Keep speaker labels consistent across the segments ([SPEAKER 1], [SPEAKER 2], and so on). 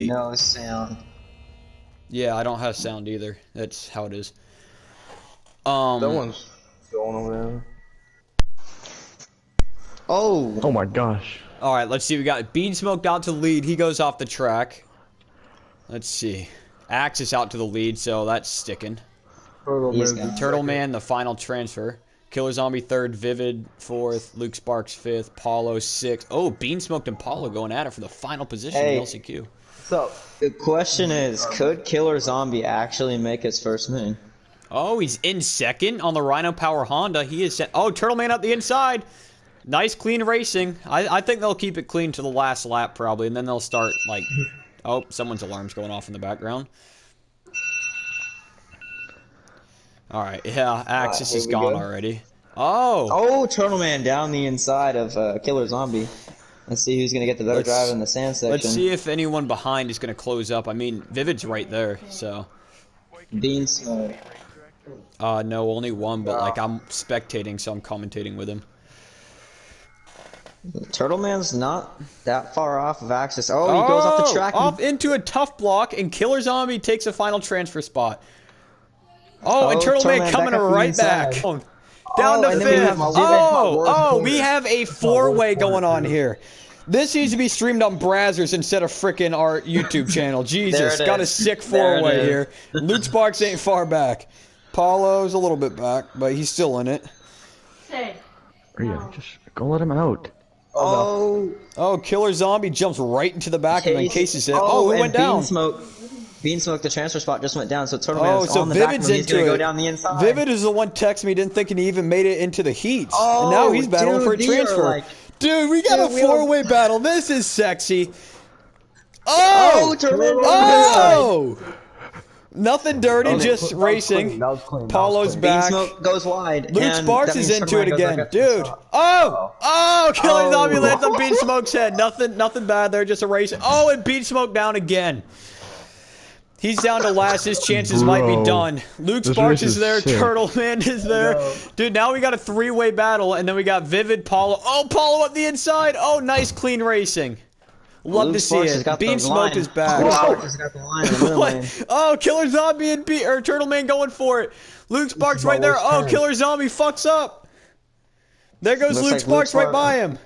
[SPEAKER 1] No sound.
[SPEAKER 2] Yeah, I don't have sound either. That's how it is. Um,
[SPEAKER 3] That one's going over there.
[SPEAKER 1] Oh,
[SPEAKER 4] Oh my gosh.
[SPEAKER 2] all right, let's see. We got Bean Smoked out to the lead. He goes off the track. Let's see. Axe is out to the lead, so that's sticking.
[SPEAKER 3] Turtle Man.
[SPEAKER 2] Turtle Man, the final transfer. Killer Zombie third, Vivid fourth, Luke Sparks fifth, Paulo sixth. Oh, Bean Smoked and Paulo going at it for the final position
[SPEAKER 1] Hey.
[SPEAKER 2] in LCQ.
[SPEAKER 1] so the question is, could Killer Zombie actually make his first moon?
[SPEAKER 2] Oh, he's in second on the Rhino Power Honda. He is set. Oh, Turtle Man up the inside. Nice, clean racing. I, I think they'll keep it clean to the last lap probably, and then they'll start like. Oh, someone's alarm's going off in the background. All right, yeah, Axis
[SPEAKER 1] here
[SPEAKER 2] is gone
[SPEAKER 1] go.
[SPEAKER 2] already. Oh,
[SPEAKER 1] Oh, Turtle Man down the inside of uh, Killer Zombie. Let's see who's gonna get the better
[SPEAKER 2] Let's-
[SPEAKER 1] drive in the sand section.
[SPEAKER 2] let's see if anyone behind is going to close up. I mean, Vivid's right there, so.
[SPEAKER 1] Bean Smoke.
[SPEAKER 2] Uh, no, only one, but like I'm spectating, so I'm commentating with him.
[SPEAKER 1] Turtle Man's not that far off of Axis. Oh, he goes off the track.
[SPEAKER 2] Off into a tough block, and Killer Zombie takes a final transfer spot. Oh, and
[SPEAKER 1] Oh,
[SPEAKER 2] Turtle Man
[SPEAKER 1] Turtle Man
[SPEAKER 2] coming
[SPEAKER 1] back up the
[SPEAKER 2] right back.
[SPEAKER 1] inside.
[SPEAKER 2] Down to oh,
[SPEAKER 1] and then we
[SPEAKER 2] fifth. Oh, oh, we have a four-way going on here. This needs to be streamed on Brazzers instead of frickin' our YouTube channel. Jesus,
[SPEAKER 1] it
[SPEAKER 2] got a sick four-way here. Luke Sparks ain't far back. Paulo's a little bit back, but he's still in it.
[SPEAKER 5] Say.
[SPEAKER 4] Rhea, just go let him out.
[SPEAKER 1] Oh,
[SPEAKER 2] Oh, Killer Zombie jumps right into the back and then cases it.
[SPEAKER 1] Oh,
[SPEAKER 2] Oh, who went down?
[SPEAKER 1] Smoke. Bean Smoke, the transfer spot just went down, so Turtle
[SPEAKER 2] Oh,
[SPEAKER 1] Man's
[SPEAKER 2] so
[SPEAKER 1] on the back
[SPEAKER 2] Vivid's
[SPEAKER 1] he's gonna
[SPEAKER 2] it.
[SPEAKER 1] go down the inside.
[SPEAKER 2] Vivid is the one texting me, didn't think he even made it into the heat.
[SPEAKER 1] Oh,
[SPEAKER 2] and now he's oh, battling
[SPEAKER 1] dude,
[SPEAKER 2] for a transfer.
[SPEAKER 1] like-
[SPEAKER 2] dude, we got
[SPEAKER 1] Dude,
[SPEAKER 2] a four-way battle. This is sexy.
[SPEAKER 1] Oh,
[SPEAKER 2] Oh!
[SPEAKER 1] Turtle Man.
[SPEAKER 2] Oh! Nothing dirty,
[SPEAKER 3] Okay,
[SPEAKER 2] just
[SPEAKER 3] that
[SPEAKER 2] racing.
[SPEAKER 3] that clean,
[SPEAKER 2] Paulo's
[SPEAKER 3] clean.
[SPEAKER 1] Bean
[SPEAKER 2] back.
[SPEAKER 1] Smoke goes wide.
[SPEAKER 2] Luke Sparks is into it again,
[SPEAKER 1] back
[SPEAKER 2] dude. Oh, oh, killing
[SPEAKER 1] Oh.
[SPEAKER 2] Zombie lands on Bean Smoke's head. Nothing, nothing bad there, just a race. Oh, and Bean Smoke down again. He's down to last. His chances might be done. Luke
[SPEAKER 4] This
[SPEAKER 2] Sparks is
[SPEAKER 4] is
[SPEAKER 2] there.
[SPEAKER 4] sick.
[SPEAKER 2] Turtle Man is there. Dude, now we got a three-way battle, and then we got Vivid, Paulo. Oh, Paulo up the inside. Oh, nice, clean racing. Love
[SPEAKER 1] Luke
[SPEAKER 2] to see
[SPEAKER 1] Sparks has
[SPEAKER 2] it. Bean Smoke
[SPEAKER 1] line.
[SPEAKER 2] is back.
[SPEAKER 1] Luke Sparks has got the line in the middle lane.
[SPEAKER 2] What? Oh, Killer Zombie and Be- or Turtle Man going for it. Luke Sparks right there. Oh. Killer Zombie fucks up. There goes
[SPEAKER 1] Looks
[SPEAKER 2] Luke
[SPEAKER 1] like Luke
[SPEAKER 2] Sparks right by him.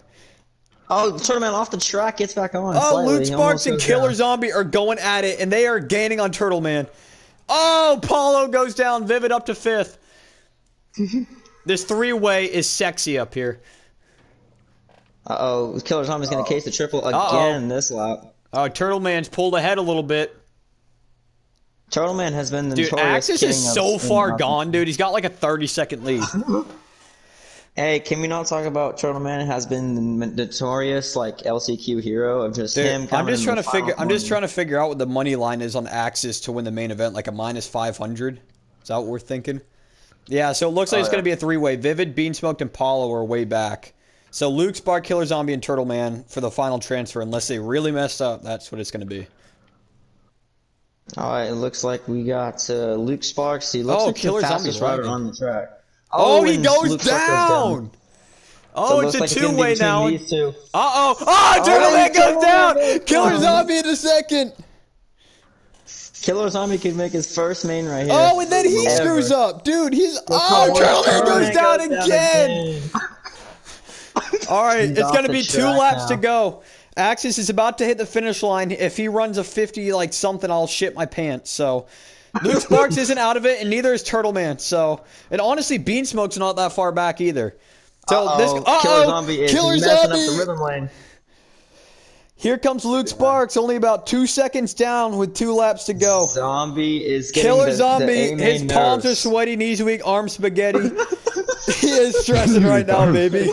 [SPEAKER 1] Oh, Turtle Man off the track gets back on.
[SPEAKER 2] Oh,
[SPEAKER 1] slightly. He
[SPEAKER 2] Sparks and Killer
[SPEAKER 1] down.
[SPEAKER 2] Zombie are going at it, and they are gaining on Turtle Man. Oh, Paulo goes down. Vivid up to fifth. this three-way is sexy up here.
[SPEAKER 1] Uh-oh, Killer Zombie's gonna case the triple again this lap.
[SPEAKER 2] Oh, Turtle Man's pulled ahead a little bit.
[SPEAKER 1] Turtle Man has been the
[SPEAKER 2] Dude, Axis is so far gone, dude. He's got like a 30-second lead.
[SPEAKER 1] Hey, can we not talk about Turtle Man has been the notorious like LCQ hero of just
[SPEAKER 2] Dude,
[SPEAKER 1] him?
[SPEAKER 2] I'm just
[SPEAKER 1] in
[SPEAKER 2] trying to figure. I'm just trying to figure out what the money line is on Axis to win the main event, like a minus 500. Is that what we're thinking? Yeah. So it looks like
[SPEAKER 1] Oh,
[SPEAKER 2] it's going to be a three-way. Vivid, Bean Smoked, and Paulo are way back. So Luke, Spark, Killer Zombie, and Turtle Man for the final transfer. Unless they really messed up, that's what it's going to be.
[SPEAKER 1] All right, it looks like we got uh, Luke Sparks. He looks
[SPEAKER 2] Oh,
[SPEAKER 1] like
[SPEAKER 2] Killer
[SPEAKER 1] the fastest
[SPEAKER 2] Zombie's
[SPEAKER 1] rider on the track.
[SPEAKER 2] Oh, he goes
[SPEAKER 1] Sparks
[SPEAKER 2] down. Oh,
[SPEAKER 1] So it
[SPEAKER 2] it's a
[SPEAKER 1] like
[SPEAKER 2] two-way now. Uh oh. Oh, Turtle
[SPEAKER 1] Oh,
[SPEAKER 2] Man goes down. Killer
[SPEAKER 1] down.
[SPEAKER 2] Zombie in a second.
[SPEAKER 1] Killer Zombie could make his first main right here.
[SPEAKER 2] Oh, and then he
[SPEAKER 1] Ever.
[SPEAKER 2] screws up, dude. He's oh,
[SPEAKER 1] how
[SPEAKER 2] Turtle Man goes down
[SPEAKER 1] goes
[SPEAKER 2] again. All right,
[SPEAKER 1] He's
[SPEAKER 2] it's gonna be two laps
[SPEAKER 1] now.
[SPEAKER 2] to go. Axis is about to hit the finish line. If he runs a 50 like something, I'll shit my pants. So Luke Sparks isn't out of it, and neither is Turtle Man. So, and honestly, Bean Smoke's not that far back either. So this,
[SPEAKER 1] Uh-oh,
[SPEAKER 2] uh
[SPEAKER 1] Killer Zombie is
[SPEAKER 2] Killer
[SPEAKER 1] messing
[SPEAKER 2] Zombie.
[SPEAKER 1] up the rhythm lane.
[SPEAKER 2] Here comes Luke Sparks, only about two seconds down with two laps to go.
[SPEAKER 1] Zombie is getting
[SPEAKER 2] Killer
[SPEAKER 1] the,
[SPEAKER 2] Zombie,
[SPEAKER 1] the
[SPEAKER 2] his palms are sweaty, knees weak, arms spaghetti. he is stressing right now, baby.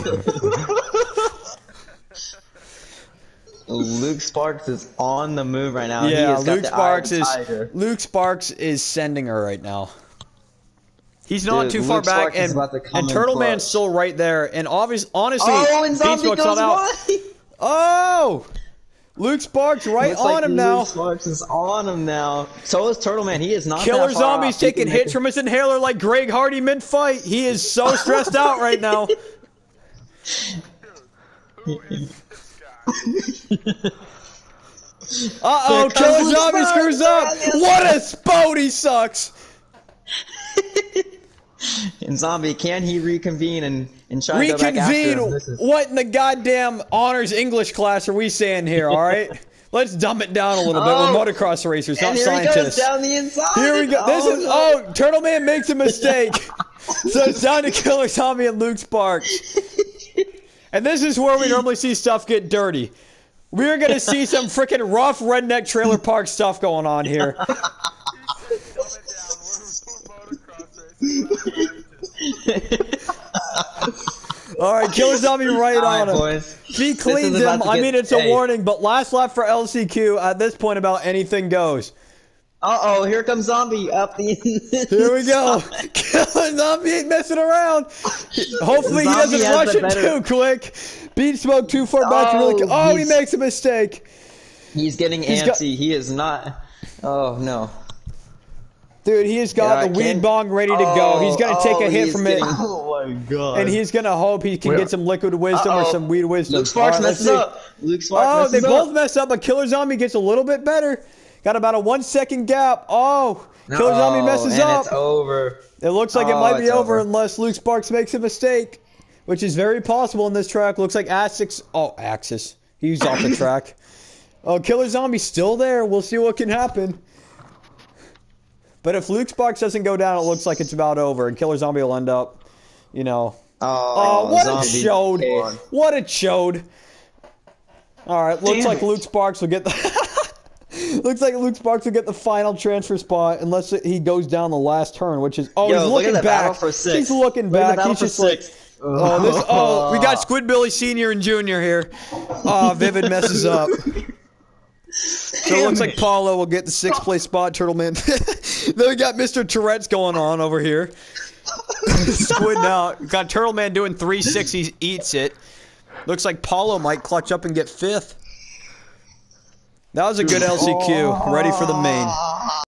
[SPEAKER 1] Luke Sparks is on the move right now. he
[SPEAKER 2] Yeah, Luke Sparks is
[SPEAKER 1] tiger.
[SPEAKER 2] Luke Sparks is sending her right now. He's not
[SPEAKER 1] Dude,
[SPEAKER 2] too far
[SPEAKER 1] Luke
[SPEAKER 2] back,
[SPEAKER 1] Sparks is
[SPEAKER 2] and, and Turtle
[SPEAKER 1] clutch.
[SPEAKER 2] Man's still right there. And obviously, honestly,
[SPEAKER 1] Oh, and Zombie goes
[SPEAKER 2] out. Oh, Luke Sparks right
[SPEAKER 1] Looks
[SPEAKER 2] on
[SPEAKER 1] like
[SPEAKER 2] him
[SPEAKER 1] Luke
[SPEAKER 2] now.
[SPEAKER 1] Sparks is on him now. So is Turtle Man. He is not
[SPEAKER 2] Killer
[SPEAKER 1] that far
[SPEAKER 2] Zombie's
[SPEAKER 1] off.
[SPEAKER 2] Taking hits from his inhaler like Greg Hardy mid-fight. He is so stressed out right now. Uh oh,
[SPEAKER 1] Here
[SPEAKER 2] Killer Zombie
[SPEAKER 1] spark.
[SPEAKER 2] screws up. What a spode, he sucks.
[SPEAKER 1] And Zombie, can he reconvene and, and try to go back after
[SPEAKER 2] Reconvene.
[SPEAKER 1] him? This is-
[SPEAKER 2] What in the goddamn honors English class are we saying here, all right? Let's dumb it down a little bit.
[SPEAKER 1] Oh.
[SPEAKER 2] We're motocross racers, not
[SPEAKER 1] and here he goes
[SPEAKER 2] scientists.
[SPEAKER 1] down the inside.
[SPEAKER 2] Here we go. This is
[SPEAKER 1] no.
[SPEAKER 2] oh, Turtle Man makes a mistake. so it's down to Killer Zombie and Luke Sparks. And this is where we normally see stuff get dirty. We're gonna see some freaking rough redneck trailer park stuff going on here. All right, Killer Zombie right on
[SPEAKER 1] right,
[SPEAKER 2] him.
[SPEAKER 1] boys.
[SPEAKER 2] He cleans him. I mean, it's a warning, but last lap for LCQ at this point about anything goes.
[SPEAKER 1] Uh oh, here comes Zombie up the.
[SPEAKER 2] Here we go. Killer Zombie ain't messing around. Hopefully he doesn't
[SPEAKER 1] has
[SPEAKER 2] rush it
[SPEAKER 1] better-
[SPEAKER 2] too quick. Bean Smoke too far back to really.
[SPEAKER 1] Oh,
[SPEAKER 2] Oh, he makes a mistake.
[SPEAKER 1] He's getting
[SPEAKER 2] He's got-
[SPEAKER 1] antsy. He is not. Oh no.
[SPEAKER 2] Dude, he has got
[SPEAKER 1] Yeah,
[SPEAKER 2] the
[SPEAKER 1] I
[SPEAKER 2] weed bong ready to go. He's gonna take
[SPEAKER 1] Oh,
[SPEAKER 2] a hit
[SPEAKER 1] he's
[SPEAKER 2] from it,
[SPEAKER 1] Oh my god.
[SPEAKER 2] and he's gonna hope he can
[SPEAKER 4] Where-
[SPEAKER 2] get some liquid wisdom or
[SPEAKER 1] Uh-oh.
[SPEAKER 2] some weed wisdom.
[SPEAKER 1] Luke Sparks
[SPEAKER 2] All right, let's
[SPEAKER 1] messes up. Luke Sparks
[SPEAKER 2] Oh, they both
[SPEAKER 1] up.
[SPEAKER 2] messed up, but Killer Zombie gets a little bit better. Got about a one second gap. Oh, Killer Zombie
[SPEAKER 1] oh,
[SPEAKER 2] messes
[SPEAKER 1] and
[SPEAKER 2] up.
[SPEAKER 1] It's over.
[SPEAKER 2] It looks like it
[SPEAKER 1] Oh,
[SPEAKER 2] might be over,
[SPEAKER 1] over.
[SPEAKER 2] unless Luke Sparks makes a mistake, which is very possible in this track. Looks like Axis. Oh, Axis. He's off the track. Oh, Killer Zombie's still there. We'll see what can happen. But if Luke Sparks doesn't go down, it looks like it's about over, and Killer Zombie will end up, you know.
[SPEAKER 1] Oh,
[SPEAKER 2] Oh, what a chode. What a chode. All right, looks
[SPEAKER 1] Damn
[SPEAKER 2] like
[SPEAKER 1] it.
[SPEAKER 2] Luke Sparks will get the. looks like Luke Sparks will get the final transfer spot unless he goes down the last turn, which is oh
[SPEAKER 1] Yo,
[SPEAKER 2] he's looking
[SPEAKER 1] at the battle
[SPEAKER 2] back.
[SPEAKER 1] for six.
[SPEAKER 2] He's looking
[SPEAKER 1] Look
[SPEAKER 2] back. He's
[SPEAKER 1] for
[SPEAKER 2] just like
[SPEAKER 1] six.
[SPEAKER 2] oh this oh we got Squid Billy Senior and Junior here. Oh, Vivid messes up. So it looks like Paulo will get the sixth place spot, Turtleman. then we got Mr. Tourette's going on over here. Squid out. Got Turtleman doing three six. He eats it. Looks like Paulo might clutch up and get fifth. That was a good LCQ. Ready for the main.